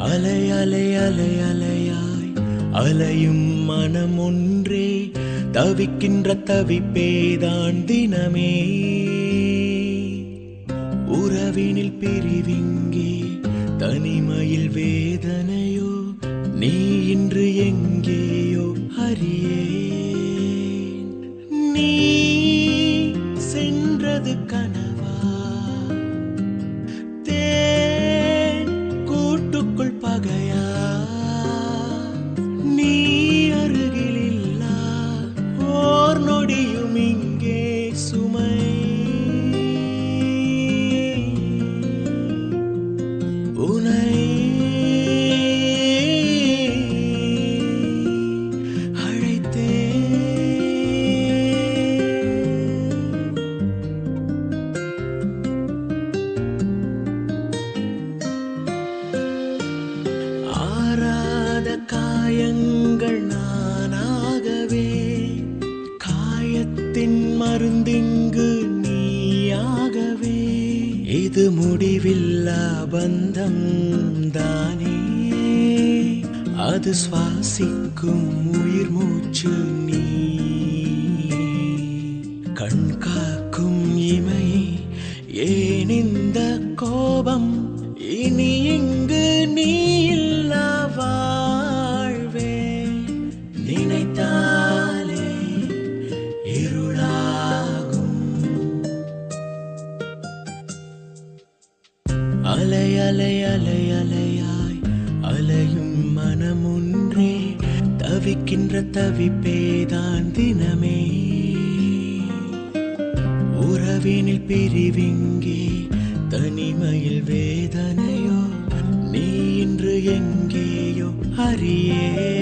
அலை அலை அலை அலையாய். அலையும் மனம் ஒன்றே தவிக்கின்ற தவிப்பேதான் தினமே. உறவினில் பிரிவிங்கே தனிமையில் வேதனையோ நீ இன்று எங்கேயோ அறியேன். நீ சென்றது கன மருந்திங்கு நீயாகவே. இது முடிவில்லா பந்தம் தானே. அது சுவாசிக்கும் உயிர் மூச்சு நீ. கண் காக்கும் இமை ஏன் இந்த கோபம் இனி அலை அலை அலை அலையாய் அலையும் மனம் தவிக்கின்ற தவிப்பேதான் தினமே. உறவினில் பிரிவிங்கே தனிமையில் வேதனையோ நீ இன்று எங்கேயோ அறியே.